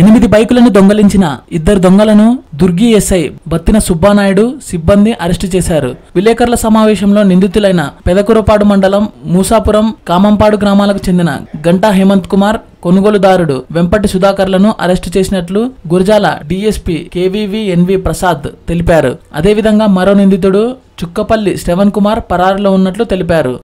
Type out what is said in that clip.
ఎనిమిది బైకులను దొంగలించిన ఇద్దరు దొంగలను దుర్గి ఎస్ఐ బత్తిన సుబ్బానాయుడు సిబ్బంది అరెస్టు చేశారు. విలేకరుల సమావేశంలో నిందితులైన పెదకురపాడు మండలం మూసాపురం కామంపాడు గ్రామాలకు చెందిన గంటా హేమంత్ కుమార్ కొనుగోలుదారుడు వెంపటి సుధాకర్లను అరెస్టు చేసినట్లు Gurajala DSP KVV NV Prasad తెలిపారు. అదేవిధంగా మరో నిందితుడు చుక్కపల్లి శ్రవణ్ కుమార్ పరారులో ఉన్నట్లు తెలిపారు.